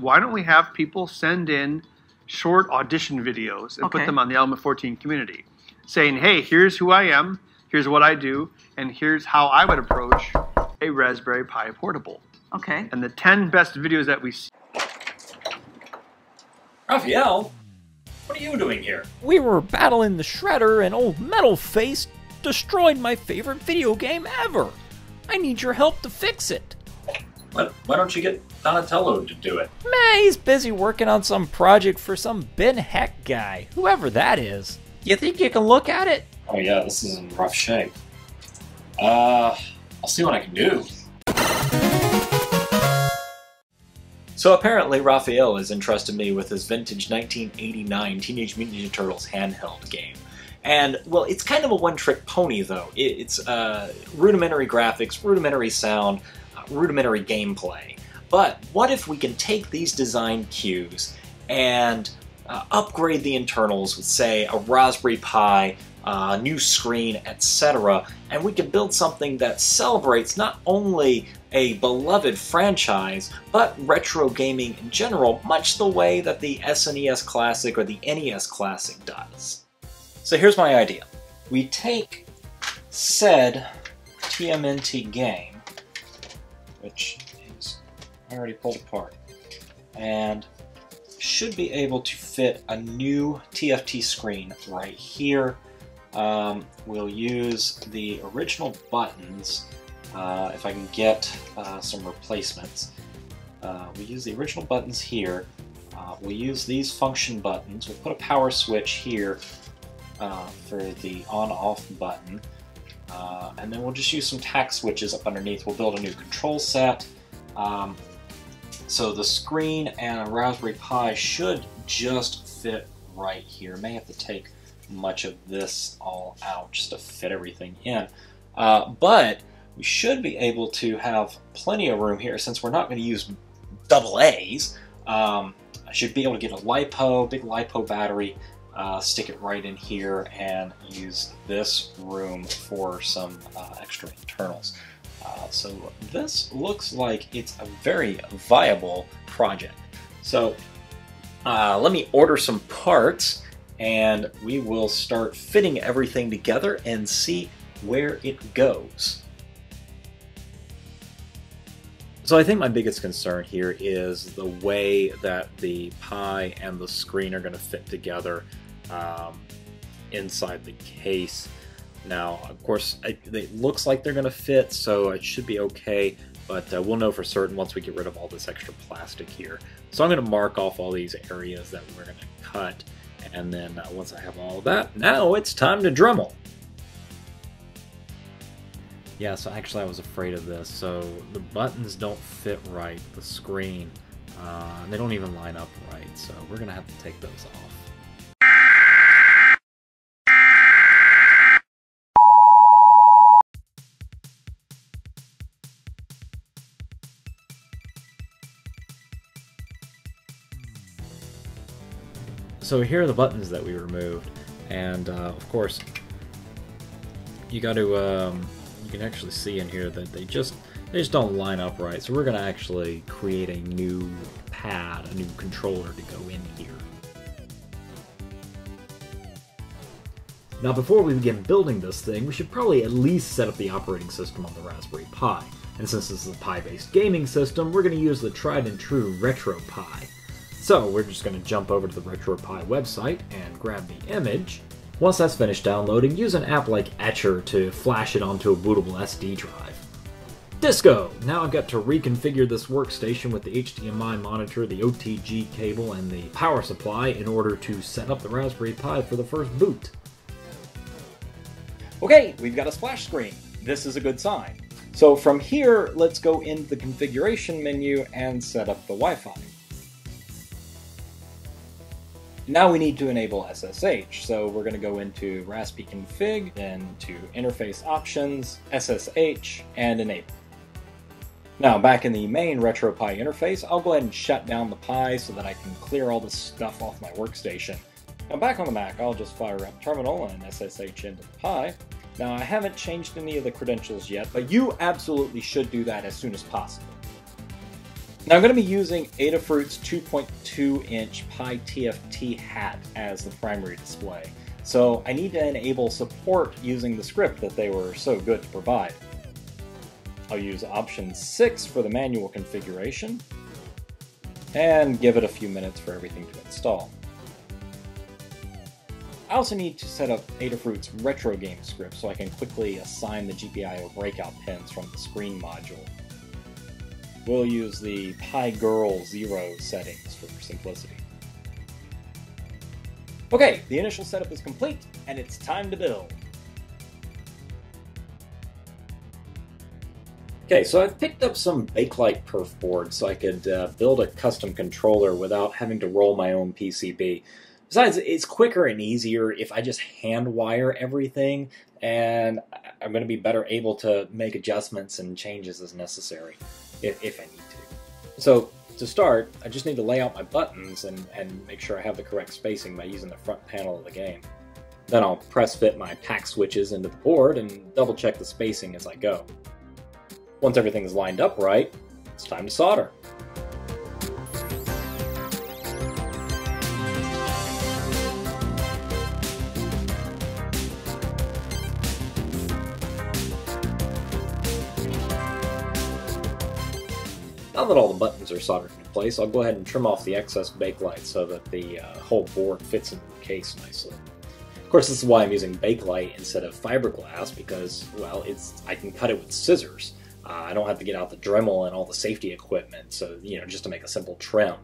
Why don't we have people send in short audition videos and Okay. put them on the Element 14 community, saying, "Hey, here's who I am, here's what I do, and here's how I would approach a Raspberry Pi portable." Okay. And the 10 best videos that we see Raphael, what are you doing here? We were battling the Shredder, and old Metal Face destroyed my favorite video game ever. I need your help to fix it. Why, why don't you get Donatello to do it? Man, he's busy working on some project for some Ben Heck guy, whoever that is. You think you can look at it? Oh yeah, this is in rough shape. Uh, I'll see what I can do. So apparently Raphael has entrusted me with his vintage 1989 Teenage Mutant Ninja Turtles handheld game. And, well, it's kind of a one-trick pony, though. It's uh, rudimentary graphics, rudimentary sound, rudimentary gameplay. But what if we can take these design cues and uh, upgrade the internals with, say, a Raspberry Pi, uh, new screen, etc., and we can build something that celebrates not only a beloved franchise, but retro gaming in general, much the way that the SNES Classic or the NES Classic does. So here's my idea. We take said TMNT game, which is already pulled apart, and should be able to fit a new TFT screen right here. Um, we'll use the original buttons uh, if I can get uh, some replacements. Uh, we use the original buttons here. Uh, we'll use these function buttons. We'll put a power switch here uh, for the on-off button. Uh, and then we'll just use some tack switches up underneath. We'll build a new control set. Um, so the screen and a Raspberry Pi should just fit right here. May have to take much of this all out just to fit everything in. Uh, but we should be able to have plenty of room here since we're not going to use double A's. Um, I should be able to get a LiPo, big LiPo battery, uh, stick it right in here and use this room for some uh, extra internals. Uh, so this looks like it's a very viable project. So uh, let me order some parts and we will start fitting everything together and see where it goes. So I think my biggest concern here is the way that the Pi and the screen are going to fit together um, inside the case. Now, of course, it, looks like they're going to fit, so it should be okay, but uh, we'll know for certain once we get rid of all this extra plastic here. So I'm going to mark off all these areas that we're going to cut, and then uh, once I have all that, now it's time to Dremel. Yeah, so actually I was afraid of this. So the buttons don't fit right, the screen, uh, they don't even line up right, so we're going to have to take those off. So here are the buttons that we removed, and uh, of course, you got to um, you can actually see in here that they just they just don't line up right. So we're going to actually create a new pad, a new controller to go in here. Now before we begin building this thing, we should probably at least set up the operating system on the Raspberry Pi. And since this is a Pi-based gaming system, we're going to use the tried and true RetroPie. So we're just going to jump over to the RetroPie website and grab the image. Once that's finished downloading, use an app like Etcher to flash it onto a bootable SD drive. Disco! Now I've got to reconfigure this workstation with the HDMI monitor, the OTG cable, and the power supply in order to set up the Raspberry Pi for the first boot. Okay, we've got a splash screen. This is a good sign. So from here, let's go into the configuration menu and set up the Wi-Fi. Now we need to enable SSH, so we're going to go into raspi config, then to interface options, SSH, and enable. Now back in the main RetroPie interface, I'll go ahead and shut down the Pi so that I can clear all this stuff off my workstation. Now back on the Mac, I'll just fire up terminal and SSH into the Pi. Now I haven't changed any of the credentials yet, but you absolutely should do that as soon as possible. Now I'm going to be using Adafruit's 2.2 inch Pi TFT hat as the primary display. So I need to enable support using the script that they were so good to provide. I'll use option 6 for the manual configuration, and give it a few minutes for everything to install. I also need to set up Adafruit's retro game script so I can quickly assign the GPIO breakout pins from the screen module. We'll use the PiGRRL 0 settings for simplicity. Okay, the initial setup is complete, and it's time to build. Okay, so I've picked up some Bakelite perf boards so I could uh, build a custom controller without having to roll my own PCB. Besides, it's quicker and easier if I just hand wire everything, and I'm going to be better able to make adjustments and changes as necessary, if, if I need to. So, to start, I just need to lay out my buttons and, and make sure I have the correct spacing by using the front panel of the game. Then I'll press fit my pack switches into the board and double check the spacing as I go. Once everything is lined up right, it's time to solder. Now that all the buttons are soldered into place, I'll go ahead and trim off the excess Bakelite so that the uh, whole board fits into the case nicely. Of course, this is why I'm using Bakelite instead of fiberglass because, well, it's I can cut it with scissors. Uh, I don't have to get out the Dremel and all the safety equipment, so, you know, just to make a simple trim.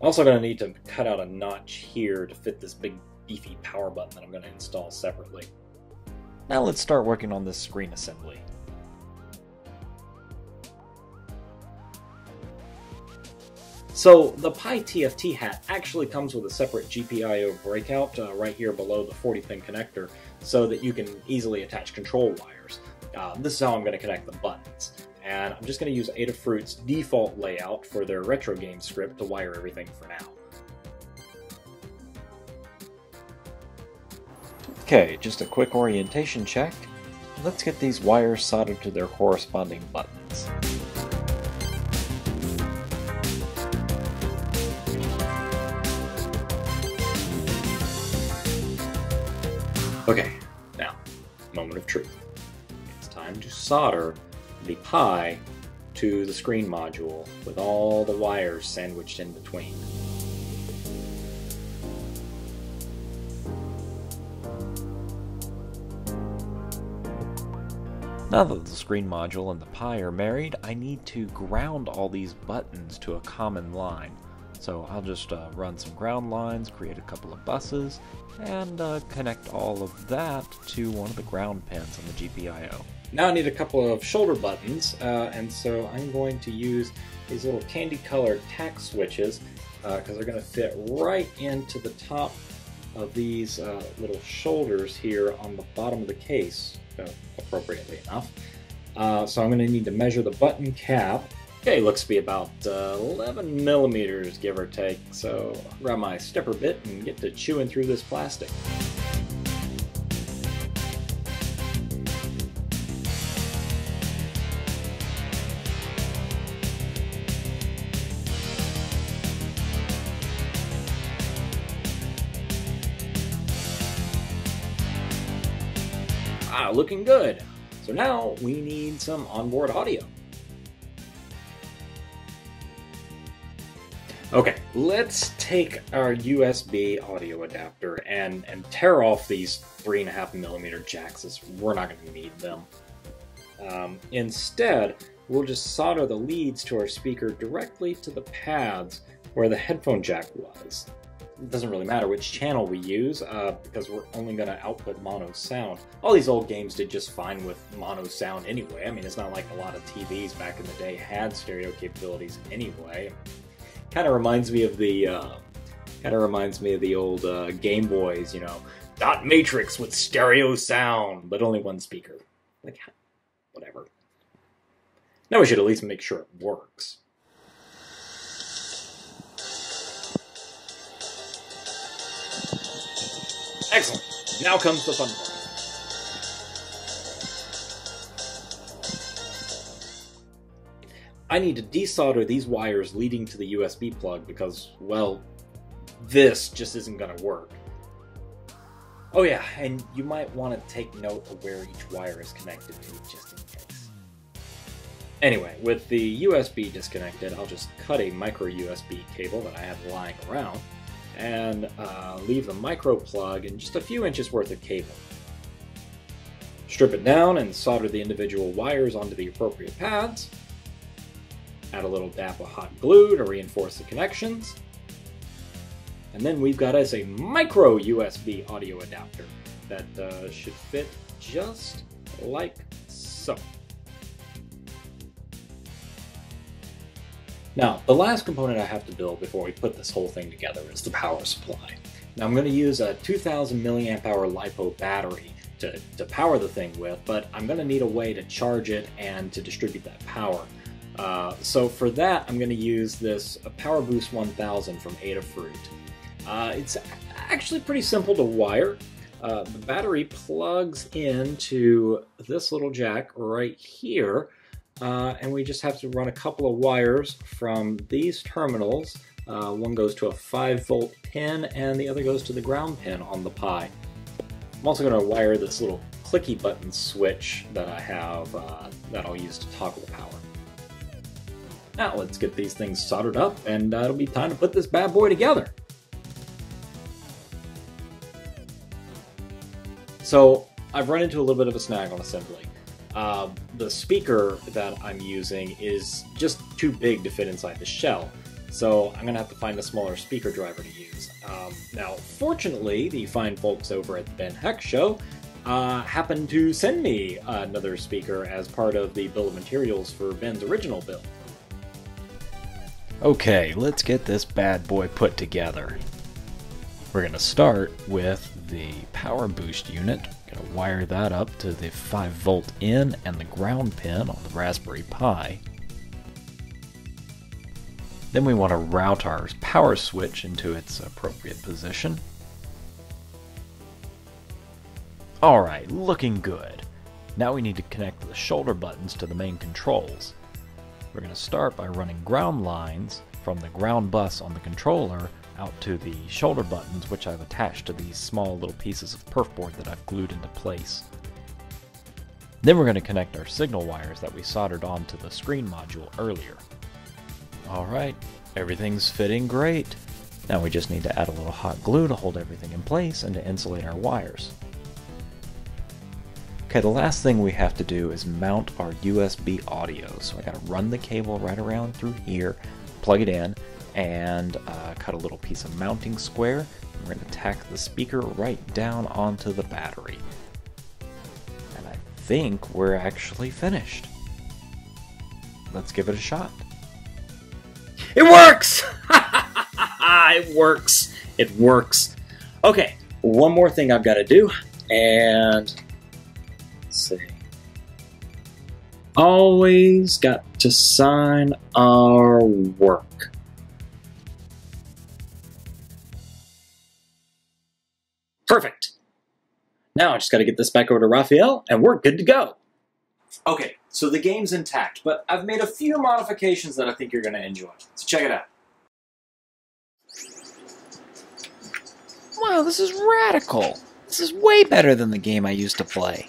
I'm also going to need to cut out a notch here to fit this big beefy power button that I'm going to install separately. Now let's start working on this screen assembly. So the Pi TFT hat actually comes with a separate GPIO breakout uh, right here below the 40 pin connector so that you can easily attach control wires. Uh, this is how I'm going to connect the buttons. And I'm just going to use Adafruit's default layout for their retro game script to wire everything for now. Okay, just a quick orientation check. Let's get these wires soldered to their corresponding buttons. Okay, now, moment of truth. It's time to solder the Pi to the screen module with all the wires sandwiched in between. Now that the screen module and the Pi are married, I need to ground all these buttons to a common line. So I'll just uh, run some ground lines, create a couple of buses, and uh, connect all of that to one of the ground pins on the GPIO. Now I need a couple of shoulder buttons, uh, and so I'm going to use these little candy colored tack switches because uh, they're going to fit right into the top of these uh, little shoulders here on the bottom of the case, uh, appropriately enough. so I'm going to need to measure the button cap Okay, looks to be about uh, 11 millimeters, give or take. So I'll grab my stepper bit and get to chewing through this plastic. Ah, looking good. So now we need some onboard audio. Let's take our USB audio adapter and, and tear off these 3.5 millimeter jacks as we're not going to need them. Um, instead, we'll just solder the leads to our speaker directly to the pads where the headphone jack was. It doesn't really matter which channel we use uh, because we're only going to output mono sound. All these old games did just fine with mono sound anyway. I mean, it's not like a lot of TVs back in the day had stereo capabilities anyway kind of reminds me of the uh, kind of reminds me of the old uh, Game Boys, you know, dot matrix with stereo sound, but only one speaker. Like, whatever. Now we should at least make sure it works. Excellent. Now comes the fun part. I need to desolder these wires leading to the USB plug because, well, this just isn't going to work. Oh yeah, and you might want to take note of where each wire is connected to, just in case. Anyway, with the USB disconnected, I'll just cut a micro USB cable that I have lying around and uh, leave the micro plug and just a few inches worth of cable. Strip it down and solder the individual wires onto the appropriate pads. Add a little dab of hot glue to reinforce the connections. And then we've got us a micro USB audio adapter that uh, should fit just like so. Now, the last component I have to build before we put this whole thing together is the power supply. Now I'm going to use a 2000 milliamp hour LiPo battery to, to power the thing with, but I'm going to need a way to charge it and to distribute that power. Uh, so for that, I'm going to use this Power Boost 1000 from Adafruit. Uh, it's actually pretty simple to wire. Uh, the battery plugs into this little jack right here, uh, and we just have to run a couple of wires from these terminals. Uh, one goes to a 5 volt pin, and the other goes to the ground pin on the Pi. I'm also going to wire this little clicky button switch that I have uh, that I'll use to toggle the power. Now let's get these things soldered up, and uh, it'll be time to put this bad boy together. So I've run into a little bit of a snag on assembly. Uh, the speaker that I'm using is just too big to fit inside the shell, so I'm going to have to find a smaller speaker driver to use. Um, now, fortunately, the fine folks over at the Ben Heck Show uh, happened to send me another speaker as part of the bill of materials for Ben's original build. Okay, let's get this bad boy put together. We're going to start with the power boost unit. Going to wire that up to the 5 volt in and the ground pin on the Raspberry Pi. Then we want to route our power switch into its appropriate position. Alright, looking good. Now we need to connect the shoulder buttons to the main controls. We're going to start by running ground lines from the ground bus on the controller out to the shoulder buttons which I've attached to these small little pieces of perf board that I've glued into place. Then we're going to connect our signal wires that we soldered onto the screen module earlier. Alright, everything's fitting great. Now we just need to add a little hot glue to hold everything in place and to insulate our wires. Okay, the last thing we have to do is mount our USB audio. So I gotta run the cable right around through here, plug it in, and uh, cut a little piece of mounting square. We're to tack the speaker right down onto the battery. And I think we're actually finished. Let's give it a shot. It works! it works. It works. Okay, one more thing I've got to do, and see. Always got to sign our work. Perfect. Now I just got to get this back over to Raphael, and we're good to go. Okay, so the game's intact, but I've made a few modifications that I think you're going to enjoy. So check it out. Wow, this is radical. This is way better than the game I used to play.